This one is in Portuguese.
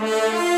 Música